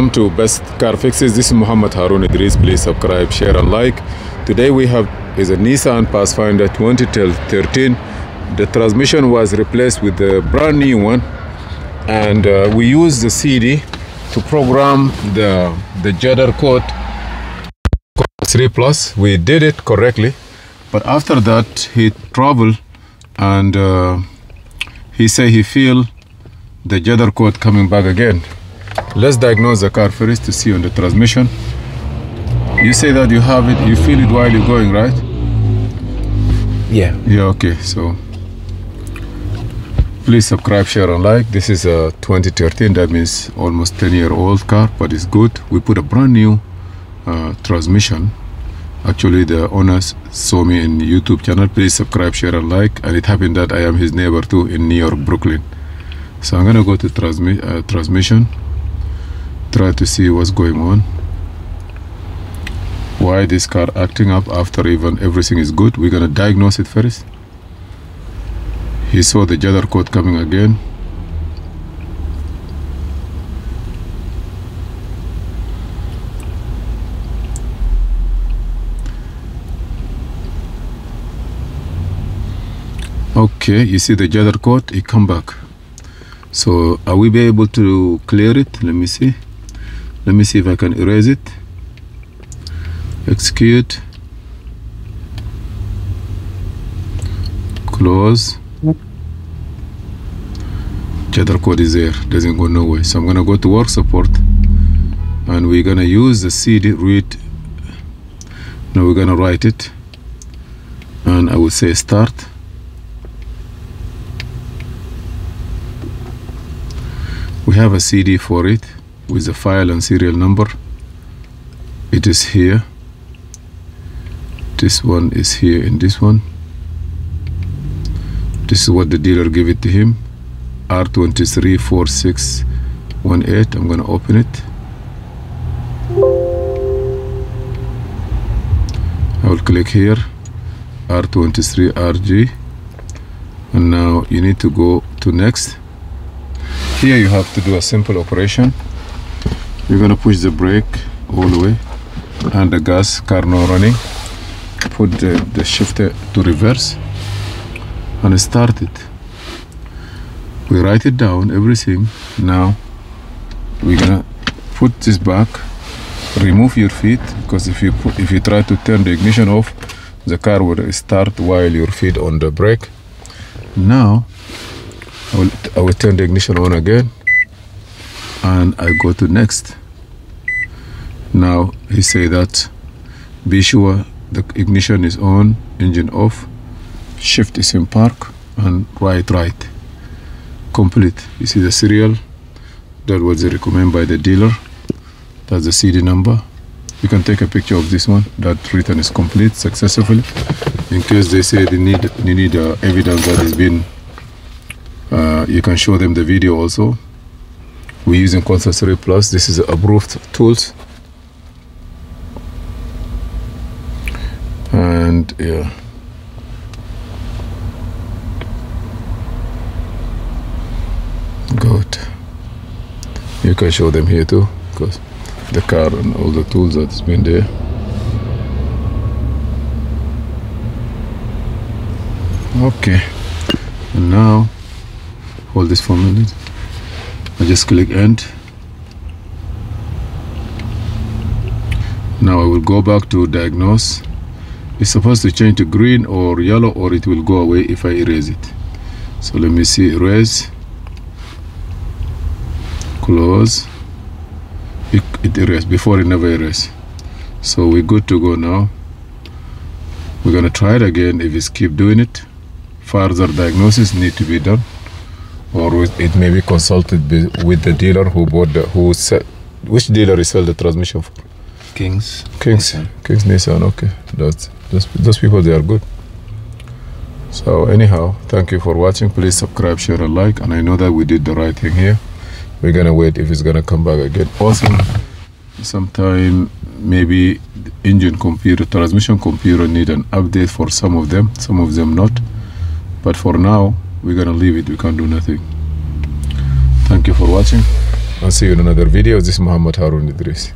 Welcome to Best Car Fixes. This is Muhammad Harun Idris. Please subscribe, share, and like. Today we have is a Nissan Pathfinder 2013. The transmission was replaced with a brand new one, and uh, we used the CD to program the the Judder code 3 Plus. We did it correctly, but after that he traveled and uh, he say he feel the Judder code coming back again. Let's diagnose the car first to see on the transmission. You say that you have it, you feel it while you're going, right? Yeah. Yeah, okay. So please subscribe, share, and like. This is a 2013, that means almost 10 year old car, but it's good. We put a brand new uh, transmission. Actually, the owners saw me in YouTube channel. Please subscribe, share, and like. And it happened that I am his neighbor too in New York, Brooklyn. So I'm gonna go to transmi uh, transmission try to see what's going on. Why this car acting up after even everything is good? We're gonna diagnose it first. He saw the judder code coming again. Okay you see the judder code it come back. So are we be able to clear it? Let me see let me see if I can erase it. Execute. Close. Judder code is there. Doesn't go nowhere. So I'm gonna go to work support. And we're gonna use the CD read. Now we're gonna write it. And I will say start. We have a CD for it with the file and serial number. It is here. This one is here in this one. This is what the dealer gave it to him. R234618 I'm gonna open it. I will click here. R23RG and now you need to go to next. Here you have to do a simple operation you're gonna push the brake all the way and the gas car now running. Put the, the shifter to reverse and start it. We write it down everything. Now we're gonna put this back remove your feet because if you put, if you try to turn the ignition off the car will start while your feet on the brake. Now I will, I will turn the ignition on again and I go to next. Now he say that be sure the ignition is on engine off shift is in park and right right. Complete. You see the serial? That was recommended by the dealer. That's the CD number. You can take a picture of this one. That written is complete successfully. In case they say they need they need uh, evidence that has been uh, you can show them the video also we're using Consult 3 Plus. This is approved tools. And yeah. Good. You can show them here too because the car and all the tools that's been there. Okay. And now hold this for a minute I just click end. Now I will go back to diagnose. It's supposed to change to green or yellow or it will go away if I erase it. So let me see erase. Close. It, it erase. Before it never erase. So we're good to go now. We're gonna try it again. If it's keep doing it further diagnosis need to be done or it may be consulted with the dealer who bought the who said which dealer is sell the transmission for? Kings. Kings. Nissan. Kings Nissan okay. That's those, those people they are good. So anyhow thank you for watching. Please subscribe share and like. And I know that we did the right thing here. We're gonna wait if it's gonna come back again. Also sometime maybe engine computer transmission computer need an update for some of them some of them not. But for now we're gonna leave it. We can't do nothing. Thank you for watching. I'll see you in another video. This is Muhammad Harun Idris